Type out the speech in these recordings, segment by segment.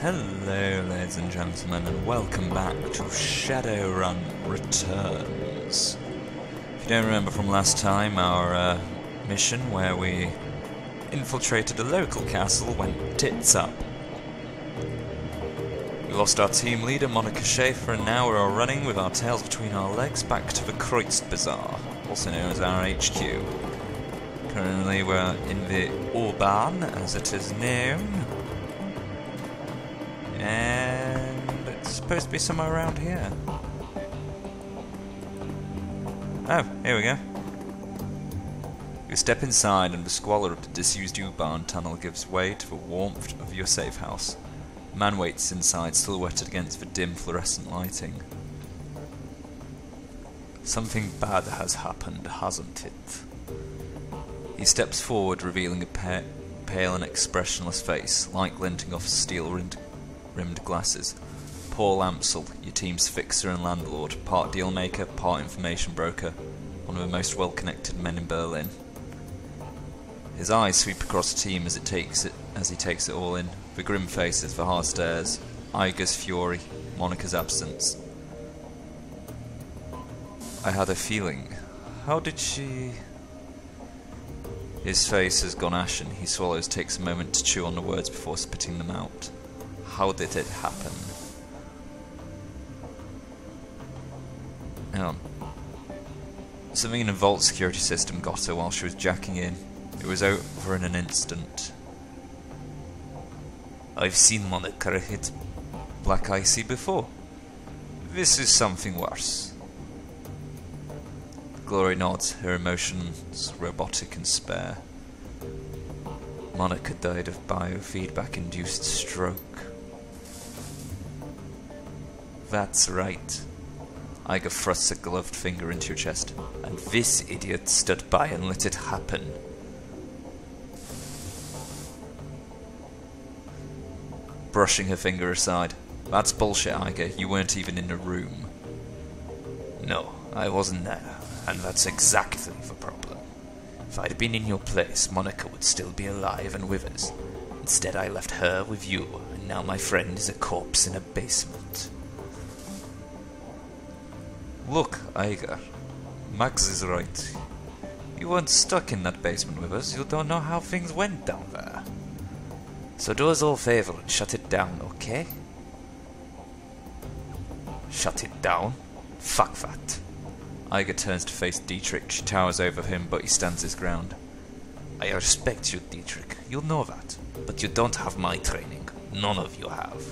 Hello, ladies and gentlemen, and welcome back to Shadowrun Returns. If you don't remember from last time, our uh, mission where we infiltrated a local castle went tits up. We lost our team leader, Monica Schaefer, and now we're all running with our tails between our legs back to the Kreutz Bazaar, also known as our HQ. Currently, we're in the U-Bahn, as it is known. Supposed to be somewhere around here. Oh, here we go. You step inside and the squalor of the disused U-Bahn tunnel gives way to the warmth of your safe house. A man waits inside, silhouetted against the dim fluorescent lighting. Something bad has happened, hasn't it? He steps forward, revealing a pa pale and expressionless face, light glinting off steel-rimmed rimmed glasses. Paul Amsel, your team's fixer and landlord, part dealmaker, part information broker, one of the most well-connected men in Berlin. His eyes sweep across the team as it takes it as he takes it all in. The grim faces, the hard stares, Eiger's fury, Monica's absence. I had a feeling. How did she his face has gone ashen. He swallows, takes a moment to chew on the words before spitting them out. How did it happen? Something in the vault security system got her while she was jacking in. It was over in an instant. I've seen Monica hit Black IC before. This is something worse. Glory nods, her emotions robotic and spare. Monica died of biofeedback-induced stroke. That's right. Eiger thrusts a gloved finger into your chest. And this idiot stood by and let it happen. Brushing her finger aside. That's bullshit, Eiger. You weren't even in the room. No, I wasn't there. And that's exactly the problem. If I'd been in your place, Monica would still be alive and with us. Instead, I left her with you, and now my friend is a corpse in a basement. Look, Eiger. Max is right. You weren't stuck in that basement with us. You don't know how things went down there. So do us all a favor and shut it down, okay? Shut it down? Fuck that. Eiger turns to face Dietrich. She towers over him, but he stands his ground. I respect you, Dietrich. You know that. But you don't have my training. None of you have.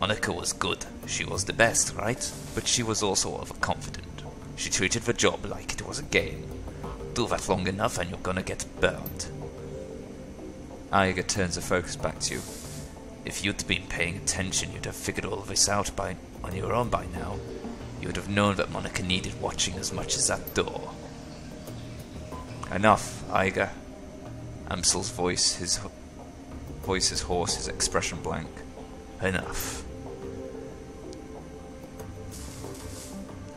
Monica was good. She was the best, right? But she was also overconfident. She treated the job like it was a game. Do that long enough and you're gonna get burned. Eiger turns the focus back to you. If you'd been paying attention, you'd have figured all this out by on your own by now. You would have known that Monica needed watching as much as that door. Enough, Eiger. Amsel's voice, his voice is hoarse, his expression blank. Enough.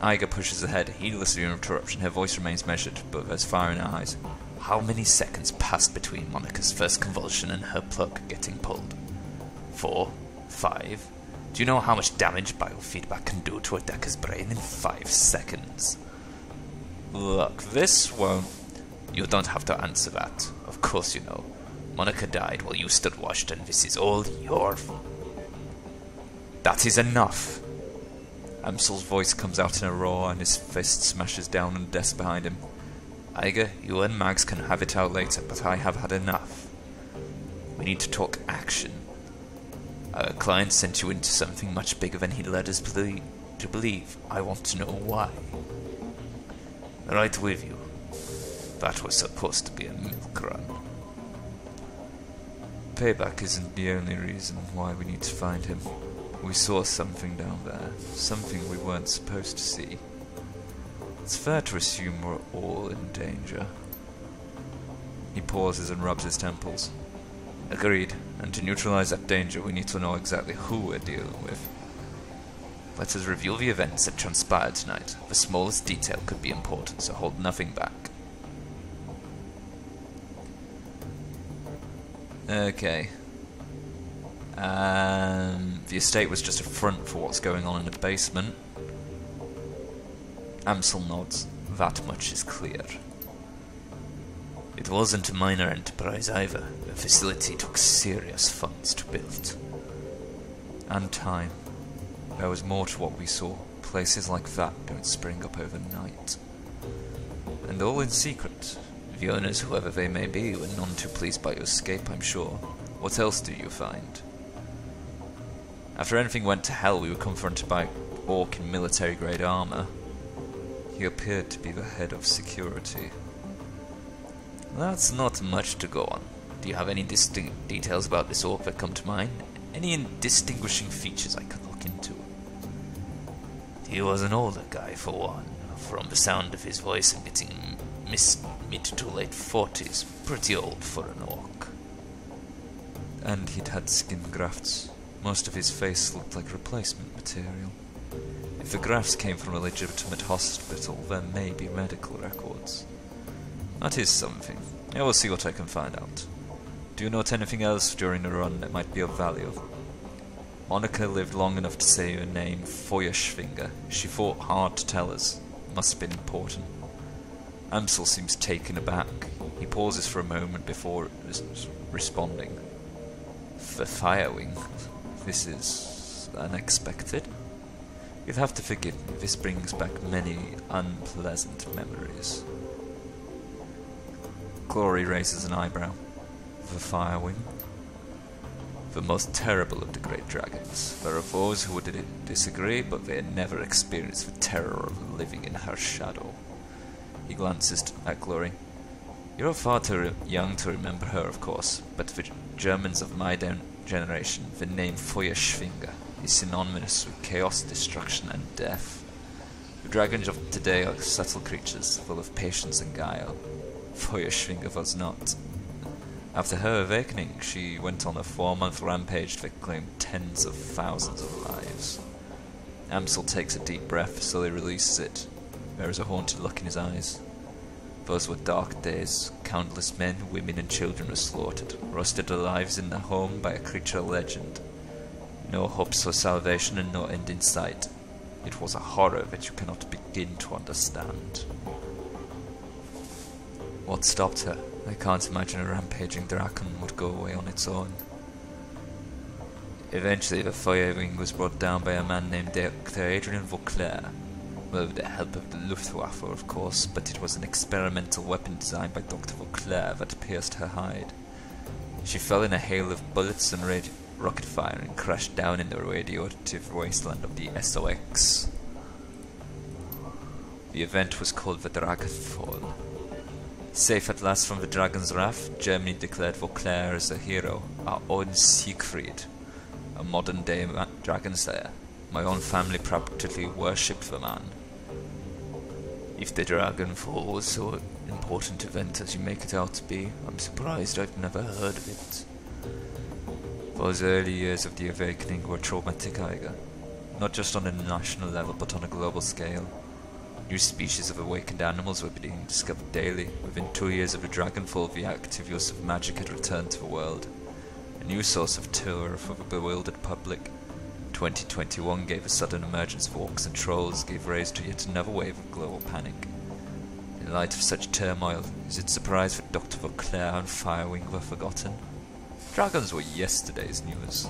Eiger pushes ahead, heedless of your interruption. Her voice remains measured, but there's fire in her eyes. How many seconds passed between Monica's first convulsion and her plug getting pulled? Four? Five? Do you know how much damage biofeedback can do to a Decker's brain in five seconds? Look, this won't... You don't have to answer that. Of course you know. Monica died while you stood watched, and this is all your... fault. That is enough! Amsel's voice comes out in a roar, and his fist smashes down on the desk behind him. Eiger, you and Mags can have it out later, but I have had enough. We need to talk action. Our client sent you into something much bigger than he led us to believe. I want to know why. Right with you. That was supposed to be a milk run. Payback isn't the only reason why we need to find him. We saw something down there, something we weren't supposed to see. It's fair to assume we're all in danger. He pauses and rubs his temples. Agreed, and to neutralize that danger we need to know exactly who we're dealing with. Let us review the events that transpired tonight. The smallest detail could be important, so hold nothing back. Okay. Um, the estate was just a front for what's going on in the basement. Amsel nods. That much is clear. It wasn't a minor enterprise either. The facility took serious funds to build. And time. There was more to what we saw. Places like that don't spring up overnight. And all in secret. The owners, whoever they may be, were none too pleased by your escape, I'm sure. What else do you find? After anything went to hell, we were confronted by Orc in military-grade armor. He appeared to be the head of security. That's not much to go on. Do you have any distinct details about this orc that come to mind? Any distinguishing features I could look into? He was an older guy, for one. From the sound of his voice and getting mid to late forties, pretty old for an orc. And he'd had skin grafts. Most of his face looked like replacement material. If the grafts came from a legitimate hospital, there may be medical records. That is something. I will see what I can find out. Do you note anything else during the run that might be of value? Monica lived long enough to say her name, Feuerschwinger. She fought hard to tell us. Must have been important. Amsel seems taken aback. He pauses for a moment before responding. The Firewing. This is unexpected. You'll have to forgive me. This brings back many unpleasant memories. Glory raises an eyebrow. The Firewing? The most terrible of the great dragons. There are those who would disagree, but they had never experienced the terror of living in her shadow. He glances at Glory. You're far too young to remember her, of course, but the Germans of my generation, the name Feuerschwinger is synonymous with chaos, destruction, and death. The dragons of today are subtle creatures, full of patience and guile. Feuerschwinger was not. After her awakening, she went on a four-month rampage that claimed tens of thousands of lives. Amsel takes a deep breath, slowly releases it. There is a haunted look in his eyes. Those were dark days. Countless men, women, and children were slaughtered, roasted alive in their home by a creature legend. No hopes for salvation and no end in sight. It was a horror that you cannot begin to understand. What stopped her? I can't imagine a rampaging Draken would go away on its own. Eventually, the Firewing was brought down by a man named Dr. Adrian Vauclair. With the help of the Luftwaffe, of course, but it was an experimental weapon designed by Dr. Vauclair that pierced her hide. She fell in a hail of bullets and rocket fire and crashed down in the radioactive wasteland of the SOX. The event was called the Dragonfall. Safe at last from the dragon's wrath, Germany declared Vauclair as a hero, our own Siegfried, a modern-day dragon slayer. My own family practically worshipped the man. If the Dragonfall was so important event as you make it out to be, I'm surprised I've never heard of it. Those early years of the awakening were traumatic, Eiger. Not just on a national level, but on a global scale. New species of awakened animals were being discovered daily. Within two years of the Dragonfall, the active use of magic had returned to the world. A new source of terror for the bewildered public. 2021 gave a sudden emergence of orcs and trolls, gave rise to yet another wave of global panic. In light of such turmoil, is it surprise that Dr. Vauclair and Firewing were forgotten? Dragons were yesterday's news.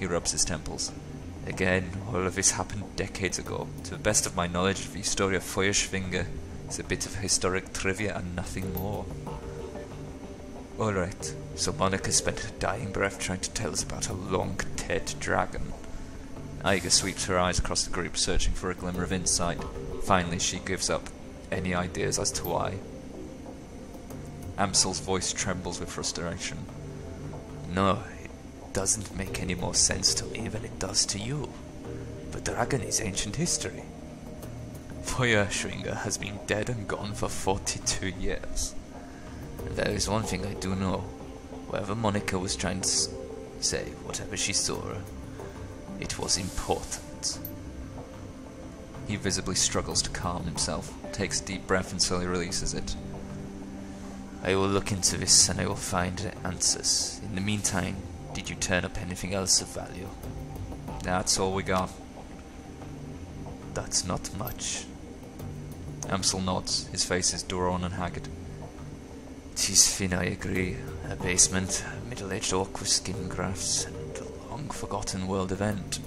He rubs his temples. Again, all of this happened decades ago. To the best of my knowledge, the story of Feuerschwinger is a bit of historic trivia and nothing more. Alright, so Monica spent her dying breath trying to tell us about a long-dead dragon. Eiger sweeps her eyes across the group, searching for a glimmer of insight. Finally, she gives up any ideas as to why. Amsel's voice trembles with frustration. No, it doesn't make any more sense to me than it does to you. The dragon is ancient history. Feuerschwinger has been dead and gone for 42 years. There is one thing I do know. Whatever Monica was trying to say, whatever she saw, it was important. He visibly struggles to calm himself, takes a deep breath and slowly releases it. I will look into this and I will find answers. In the meantime, Did you turn up anything else of value? That's all we got. That's not much. Amsel nods. His face is drawn and haggard. Tis thin, I agree. A basement, middle-aged orc with skin grafts, long-forgotten world event.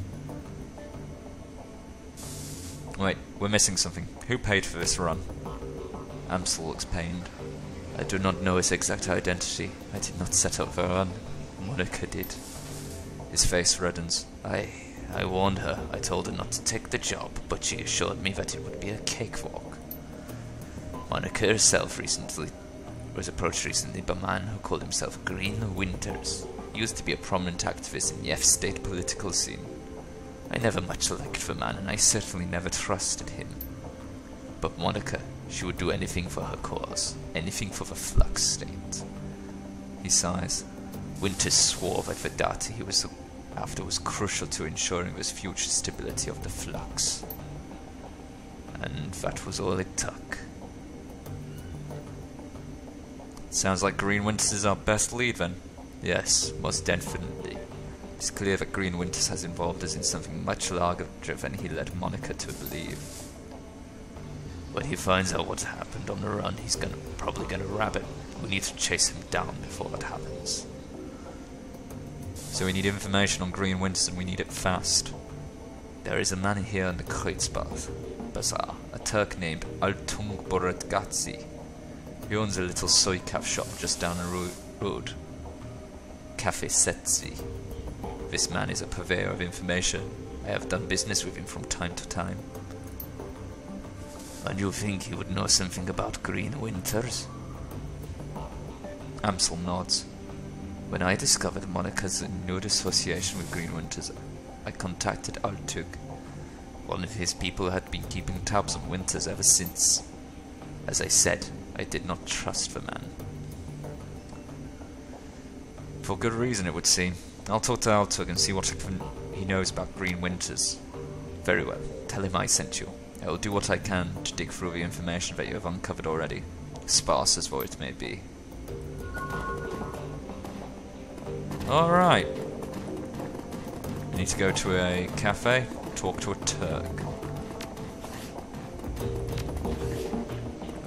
Wait, we're missing something. Who paid for this run? Amsel looks pained. I do not know his exact identity. I did not set up the run. Monica did. His face reddens. I... I warned her. I told her not to take the job, but she assured me that it would be a cakewalk. Monica herself recently was approached recently by a man who called himself Green Winters. Used to be a prominent activist in the F state political scene. I never much liked the man, and I certainly never trusted him. But Monica, she would do anything for her cause, anything for the Flux state. He sighs. Winters swore that the data he was after was crucial to ensuring the future stability of the Flux. And that was all it took. Sounds like Green Winters is our best lead then. Yes, most definitely. It's clear that Green Winters has involved us in something much larger than he led Monica to believe. When he finds out what's happened on the run, he's gonna probably gonna rabbit. We need to chase him down before that happens. So we need information on Green Winters and we need it fast. There is a man here in the Kreutz Bazaar, a Turk named Altug Boratgatsi. He owns a little soykaf shop just down the road. Cafe Setzi. This man is a purveyor of information. I have done business with him from time to time. And you think he would know something about Green Winters? Amsel nods. When I discovered Monica's nude association with Green Winters, I contacted Altug. One of his people had been keeping tabs on Winters ever since. As I said, I did not trust the man. For good reason, it would seem. I'll talk to Altug and see what he knows about Green Winters. Very well. Tell him I sent you. I will do what I can to dig through the information that you have uncovered already, sparse as it may be. Alright. We need to go to a cafe, talk to a Turk.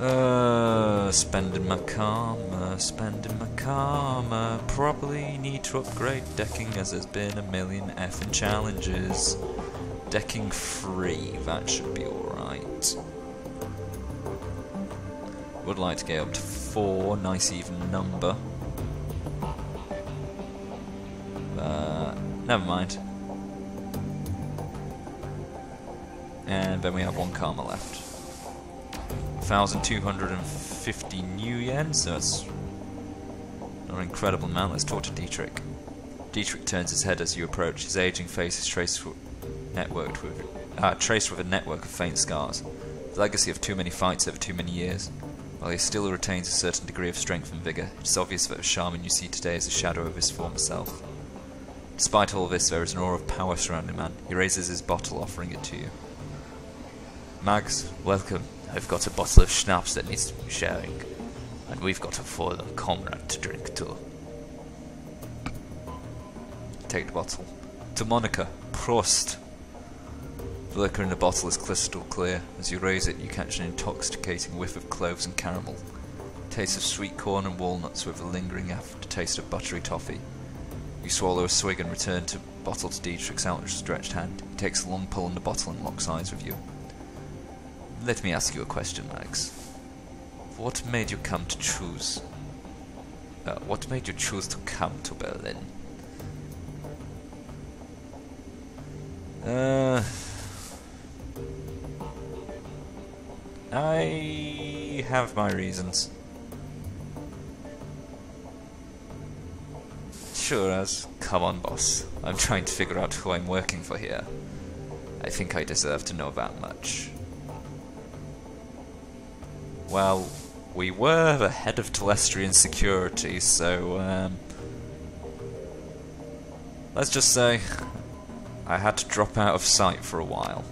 Uh, spending my karma, spending my karma. Probably need to upgrade decking as there's been a million effing challenges. Decking free, that should be alright. Would like to get up to four, nice even number. Uh, never mind. And then we have one karma left. 1,250 new yen, so that's an incredible amount. Let's talk to Dietrich. Dietrich turns his head as you approach. His aging face is traced networked with, uh, traced with a network of faint scars. The legacy of too many fights over too many years. While he still retains a certain degree of strength and vigour, it is obvious that the shaman you see today is a shadow of his former self. Despite all this, there is an aura of power surrounding man. He raises his bottle, offering it to you. Mags, welcome. I've got a bottle of schnapps that needs to be sharing. And we've got a fallen comrade to drink to. Take the bottle. To Monica, Prost! The liquor in the bottle is crystal clear. As you raise it, you catch an intoxicating whiff of cloves and caramel. Taste of sweet corn and walnuts with a lingering aftertaste of buttery toffee. You swallow a swig and return to bottle to Dietrich's outstretched hand. He takes a long pull on the bottle and locks eyes with you. Let me ask you a question, Max. What made you come to choose? Uh, what made you choose to come to Berlin? Uh, I have my reasons. Sure as. Come on, boss. I'm trying to figure out who I'm working for here. I think I deserve to know that much. Well, we were the head of Telestrian security, so, um, Let's just say, I had to drop out of sight for a while.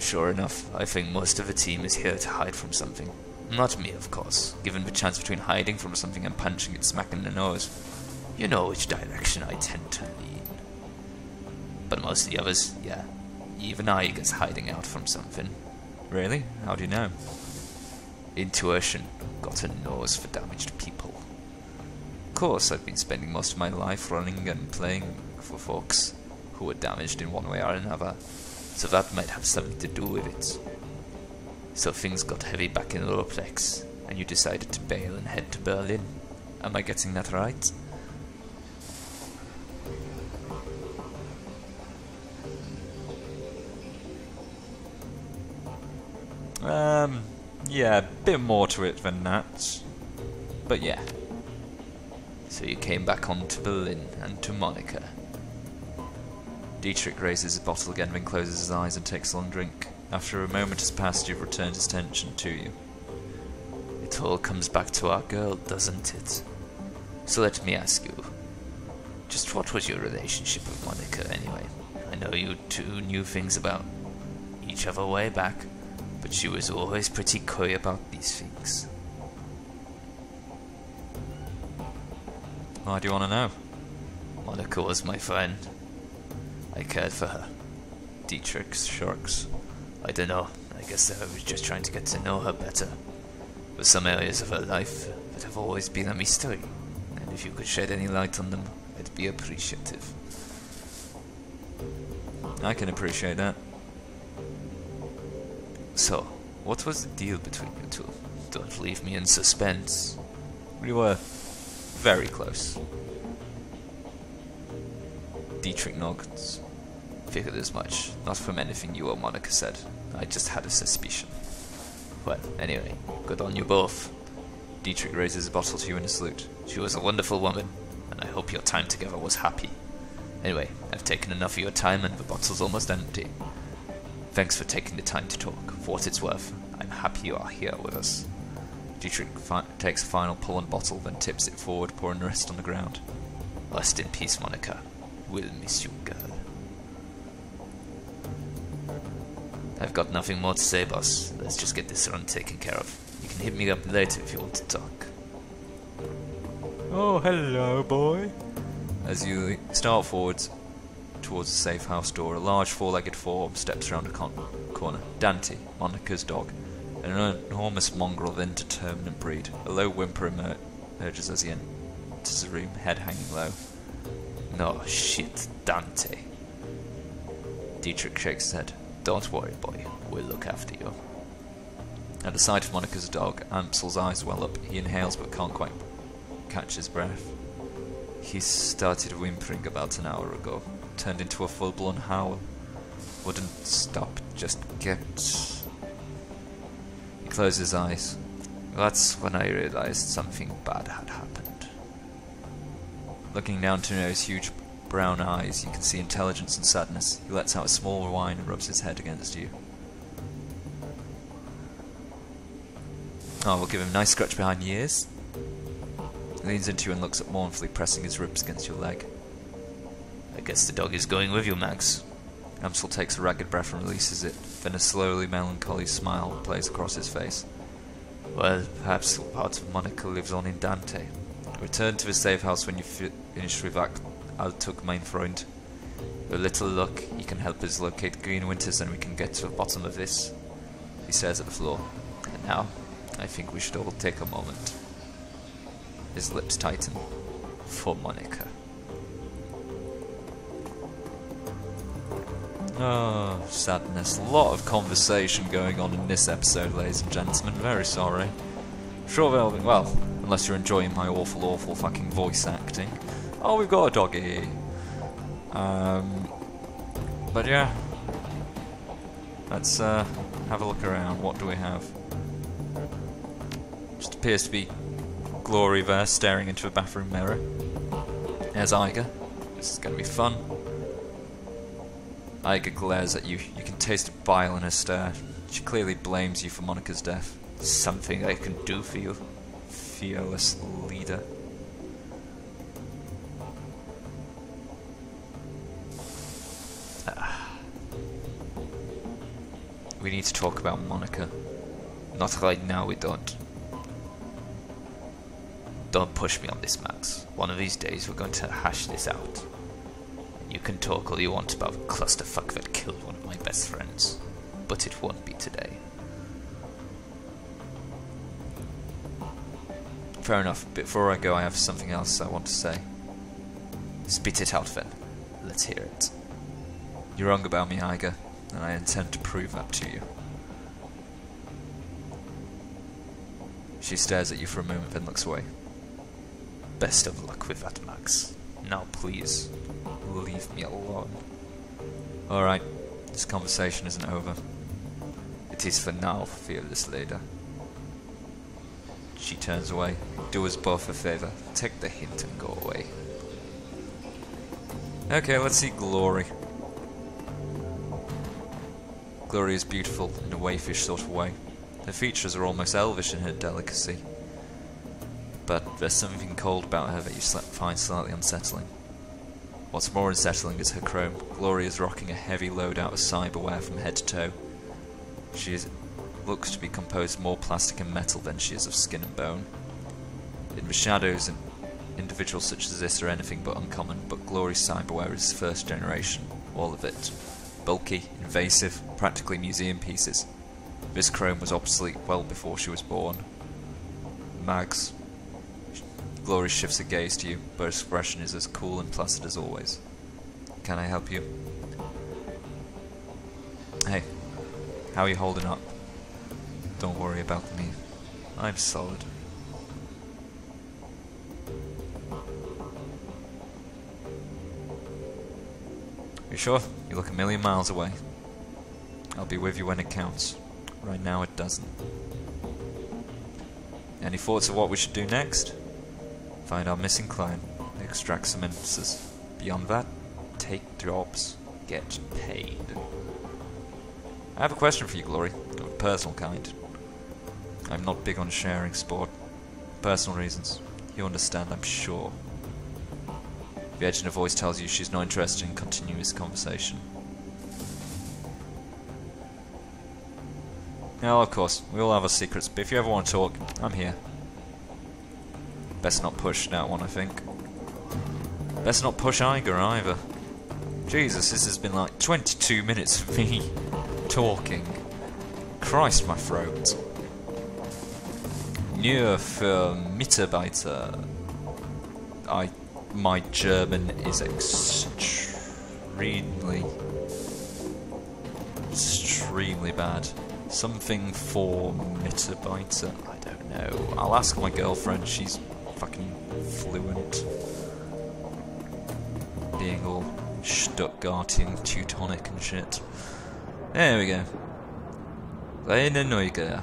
Sure enough, I think most of the team is here to hide from something. Not me, of course. Given the chance between hiding from something and punching it smack in the nose, you know which direction I tend to lean. But most of the others, yeah. Even I gets hiding out from something. Really? How do you know? Intuition. Got a nose for damaged people. Of course, I've been spending most of my life running and playing for folks who were damaged in one way or another, so that might have something to do with it. So things got heavy back in Europlex, and you decided to bail and head to Berlin. Am I getting that right? Um, yeah, a bit more to it than that. But yeah. So you came back on to Berlin and to Monica. Dietrich raises his bottle again, then closes his eyes and takes a long drink. After a moment has passed, you've returned his attention to you. It all comes back to our girl, doesn't it? So let me ask you, just what was your relationship with Monica anyway? I know you two knew things about each other way back, but she was always pretty coy about these things. Why do you want to know? Monica was my friend. I cared for her. Dietrich shrugs. I don't know. I guess I was just trying to get to know her better. But some areas of her life that have always been a mystery, and if you could shed any light on them, I'd be appreciative. I can appreciate that. So, what was the deal between you two? Don't leave me in suspense. We were very close. Dietrich nods. Figured as much. Not from anything you or Monica said. I just had a suspicion. Well, anyway, good on you both. Dietrich raises a bottle to you in a salute. She was a wonderful woman, and I hope your time together was happy. Anyway, I've taken enough of your time and the bottle's almost empty. Thanks for taking the time to talk. For what it's worth, I'm happy you are here with us. Dietrich takes a final pull on bottle, then tips it forward, pouring the rest on the ground. Rest in peace, Monica. We'll miss you, girl. I've got nothing more to say, boss. Let's just get this run taken care of. You can hit me up later if you want to talk. Oh, hello, boy. As you start forwards towards the safe house door, a large four-legged form steps around a corner. Dante, Monica's dog, an enormous mongrel of indeterminate breed. A low whimper emerges as he enters the room, head hanging low. No shit, Dante. Dietrich shakes his head. Don't worry, boy. We'll look after you. At the sight of Monica's dog, Amsel's eyes well up. He inhales but can't quite catch his breath. He started whimpering about an hour ago. Turned into a full-blown howl. Wouldn't stop, just kept... He closed his eyes. That's when I realized something bad had happened. Looking down to his huge brown eyes, you can see intelligence and sadness. He lets out a small whine and rubs his head against you. Oh, we'll give him a nice scratch behind the ears. He leans into you and looks up mournfully, pressing his ribs against your leg. I guess the dog is going with you, Max. Amsel takes a ragged breath and releases it. Then a slowly melancholy smile plays across his face. Well, perhaps part of Monica lives on in Dante. Return to the safe house when you finish with that Altug, mein Freund. With a little luck, you can help us locate Green Winters and we can get to the bottom of this. He stares at the floor. And now, I think we should all take a moment. His lips tighten. For Monica. Oh, sadness. A lot of conversation going on in this episode, ladies and gentlemen. Very sorry. Sure, well, well, unless you're enjoying my awful, awful fucking voice acting. Oh, we've got a doggy. Um, but yeah, let's uh, have a look around. What do we have? Just appears to be Glory there, staring into a bathroom mirror. There's Eiger. This is going to be fun. Eiger glares at you. You can taste bile in her stare. She clearly blames you for Monica's death. Something I can do for you, fearless leader. Ah. We need to talk about Monica. Not right now, we don't. Don't push me on this, Max. One of these days we're going to hash this out. Can talk all you want about the clusterfuck that killed one of my best friends, but it won't be today. Fair enough. Before I go, I have something else I want to say. Spit it out, then. Let's hear it. You're wrong about me, Eiger, and I intend to prove that to you. She stares at you for a moment, then looks away. Best of luck with that, Max. Now, please, leave me alone. Alright, this conversation isn't over. It is for now, fearless leader. She turns away. Do us both a favour. Take the hint and go away. Okay, let's see Glory. Glory is beautiful in a waifish sort of way. Her features are almost elvish in her delicacy. But there's something cold about her that you find slightly unsettling. What's more unsettling is her chrome. Glory is rocking a heavy load out of cyberware from head to toe. She is, looks to be composed more plastic and metal than she is of skin and bone. In the shadows, and individuals such as this are anything but uncommon, but Glory's cyberware is first generation, all of it. Bulky, invasive, practically museum pieces. This chrome was obsolete well before she was born. Mags. Glory shifts her gaze to you, but expression is as cool and placid as always. Can I help you? Hey, how are you holding up? Don't worry about me. I'm solid. You sure? You look a million miles away. I'll be with you when it counts. Right now it doesn't. Any thoughts of what we should do next? Find our missing client, extract some answers. Beyond that, take jobs, get paid. I have a question for you, Glory, of a personal kind. I'm not big on sharing sport. Personal reasons. You understand, I'm sure. The edge in her voice tells you she's not interested in continuous conversation. Now, of course, we all have our secrets, but if you ever want to talk, I'm here. Best not push that one, I think. Best not push Eiger either. Jesus, this has been like 22 minutes of me talking. Christ, my throat. Nur für Mitarbeiter. I, my German is extremely, extremely bad. Something for Mitarbeiter. I don't know. I'll ask my girlfriend. She's fucking fluent. Being all Stuttgartian, Teutonic and shit. There we go. Reine Neugier.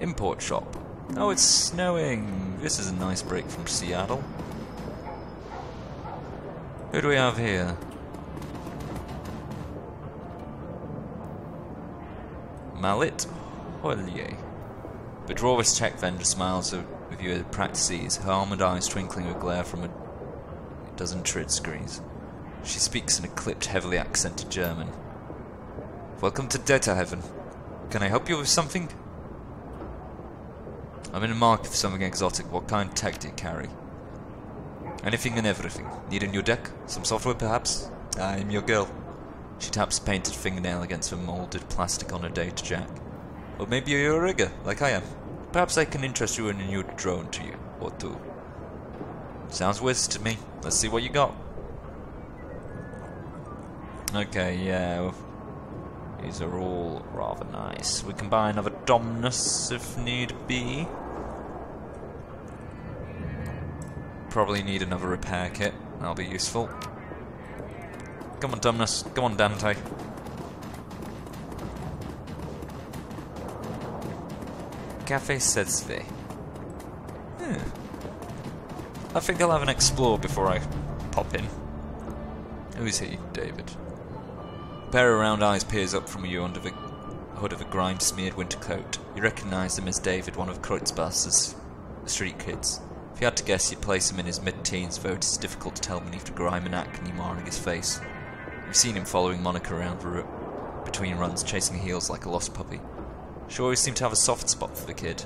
Import shop. Oh, it's snowing. This is a nice break from Seattle. Who do we have here? Mallet Hollier. The drawer's tech vendor smiles with you at practices, her almond eyes twinkling with glare from a dozen trid screens. She speaks in a clipped, heavily accented German. Welcome to Data Heaven. Can I help you with something? I'm in the market for something exotic. What kind of tech do you carry? Anything and everything. Need a new deck? Some software, perhaps? I'm your girl. She taps a painted fingernail against the molded plastic on her data jack. Or maybe you're a rigger, like I am. Perhaps I can interest you in a new drone to you, or two. Sounds whiz to me. Let's see what you got. Okay, yeah. These are all rather nice. We can buy another Dominus if need be. Probably need another repair kit. That'll be useful. Come on, Dominus. Come on, Dante. Cafe Sedzve. Hmm. I think I'll have an explore before I pop in. Who's he, David? A pair of round eyes peers up from you under the hood of a grime-smeared winter coat. You recognise him as David, one of Kreuzbusser's street kids. If you had to guess, you'd place him in his mid-teens, though it is difficult to tell beneath the grime and acne marring his face. You've seen him following Monica around between runs, chasing heels like a lost puppy. She always seemed to have a soft spot for the kid.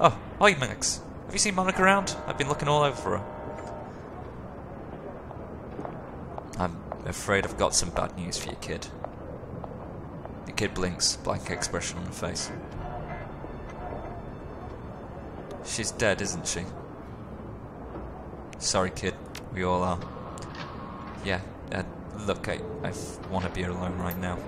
Oh, hi Max. Have you seen Monica around? I've been looking all over for her. I'm afraid I've got some bad news for you, kid. The kid blinks, blank expression on her face. She's dead, isn't she? Sorry, kid. We all are. Yeah, uh, look, I, I want to be alone right now.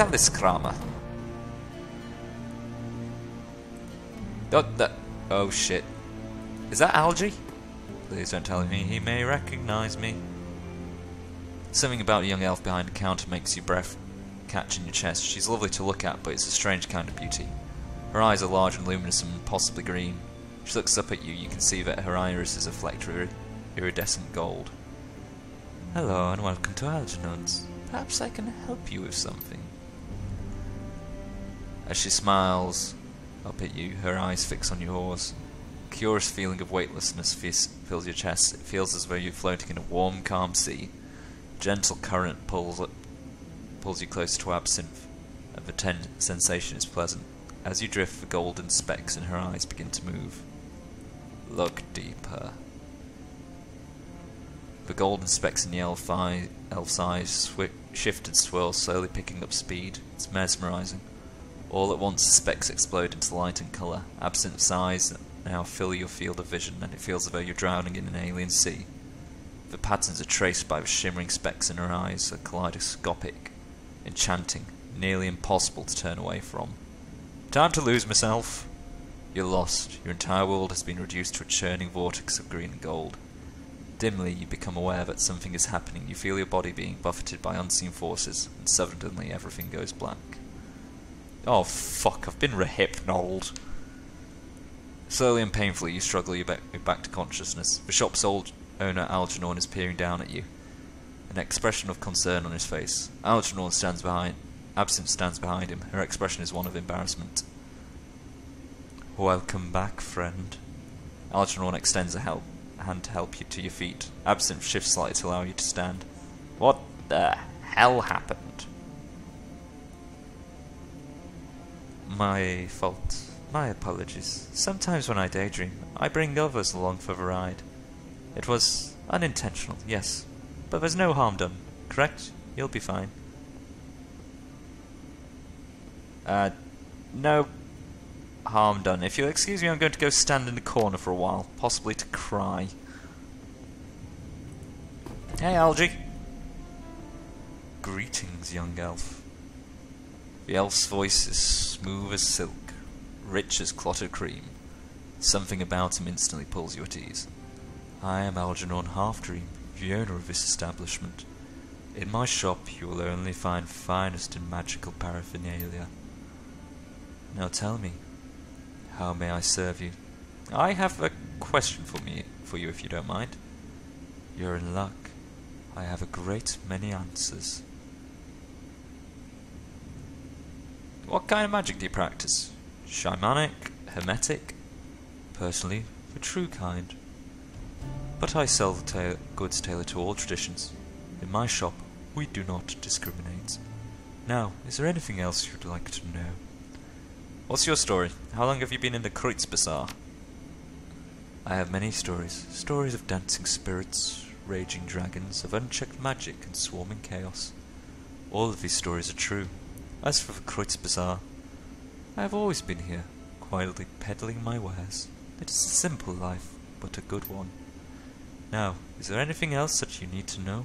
Taliskrämer. Oh, that, oh shit. Is that Algie? Please don't tell me he may recognize me. Something about a young elf behind the counter makes your breath catch in your chest. She's lovely to look at, but it's a strange kind of beauty. Her eyes are large and luminous and possibly green. She looks up at you, you can see that her irises are flecked with iridescent gold. Hello and welcome to Algernon's. Perhaps I can help you with something. As she smiles up at you, her eyes fix on yours. A curious feeling of weightlessness fills your chest. It feels as though you're floating in a warm, calm sea. A gentle current pulls pulls you closer to Absinthe, and the ten sensation is pleasant. As you drift, the golden specks in her eyes begin to move. Look deeper. The golden specks in the elf eye, elf's eyes shift and swirl, slowly picking up speed. It's mesmerizing. All at once the specks explode into light and colour. Absent eyes now fill your field of vision, and it feels as though you're drowning in an alien sea. The patterns are traced by the shimmering specks in her eyes, are kaleidoscopic, enchanting, nearly impossible to turn away from. Time to lose myself. You're lost. Your entire world has been reduced to a churning vortex of green and gold. Dimly, you become aware that something is happening. You feel your body being buffeted by unseen forces, and suddenly everything goes black. Oh fuck, I've been rehypnoled. Slowly and painfully you struggle your back, to consciousness. The shop's old owner Algernon is peering down at you. An expression of concern on his face. Algernon stands behind Absinthe stands behind him. Her expression is one of embarrassment. Welcome back, friend. Algernon extends a help, hand to help you to your feet. Absinthe shifts slightly to allow you to stand. What the hell happened? My fault. My apologies. Sometimes when I daydream, I bring others along for the ride. It was unintentional, yes. But there's no harm done, correct? You'll be fine. Uh, no harm done. If you'll excuse me, I'm going to go stand in the corner for a while, possibly to cry. Hey, Algy. Greetings, young elf. The elf's voice is smooth as silk, rich as clotted cream. Something about him instantly pulls you at ease. I am Algernon Halfdream, the owner of this establishment. In my shop you will only find finest and magical paraphernalia. Now tell me, how may I serve you? I have a question for me for you if you don't mind. You're in luck. I have a great many answers. What kind of magic do you practice? Shamanic? Hermetic? Personally, the true kind. But I sell the ta goods tailored to all traditions. In my shop, we do not discriminate. Now, is there anything else you'd like to know? What's your story? How long have you been in the Kreutz Bazaar? I have many stories. Stories of dancing spirits, raging dragons, of unchecked magic and swarming chaos. All of these stories are true. As for the Kreutz Bazaar, I have always been here, quietly peddling my wares. It is a simple life, but a good one. Now, is there anything else that you need to know?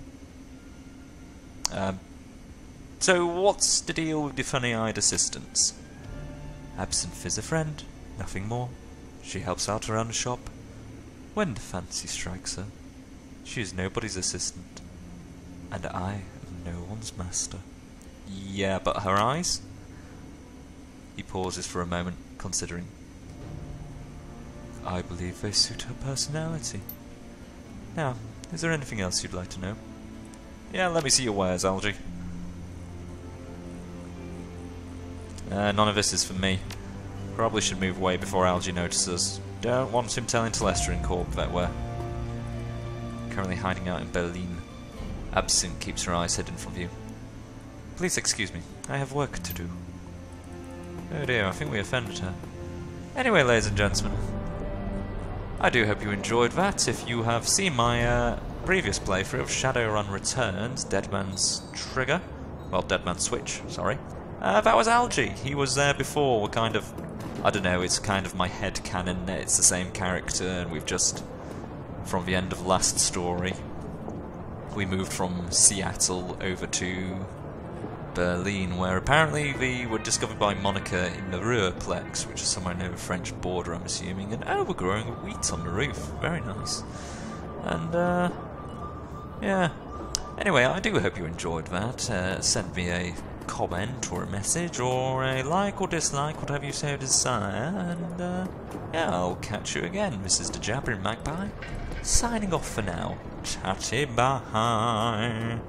Um, so what's the deal with the funny-eyed assistants? Absinthe is a friend, nothing more. She helps out around the shop. When the fancy strikes her, she is nobody's assistant, and I am no one's master. Yeah, but her eyes? He pauses for a moment, considering. I believe they suit her personality. Now, is there anything else you'd like to know? Yeah, let me see your wares, Algy. Uh, none of this is for me. Probably should move away before Algy notices. Don't want him telling Telestrian Corp that we're currently hiding out in Berlin. Absinthe keeps her eyes hidden from view. Please excuse me. I have work to do. Oh dear, I think we offended her. Anyway, ladies and gentlemen, I do hope you enjoyed that. If you have seen my uh, previous playthrough of Shadowrun Returns, Deadman's Trigger, well, Deadman's Switch, sorry, uh, that was Algie. He was there before. We're kind of, I don't know, it's kind of my head canon. It's the same character, and we've just, from the end of last story, we moved from Seattle over to Berlin, where apparently we were discovered by Monika in the Ruhrplex, which is somewhere near the French border, I'm assuming, and oh, we're growing wheat on the roof. Very nice. And, uh, yeah. Anyway, I do hope you enjoyed that. Uh, send me a comment or a message or a like or dislike, whatever you so desire, and, uh, yeah, I'll catch you again. This is the Jabbering Magpie, signing off for now. Chatty bye.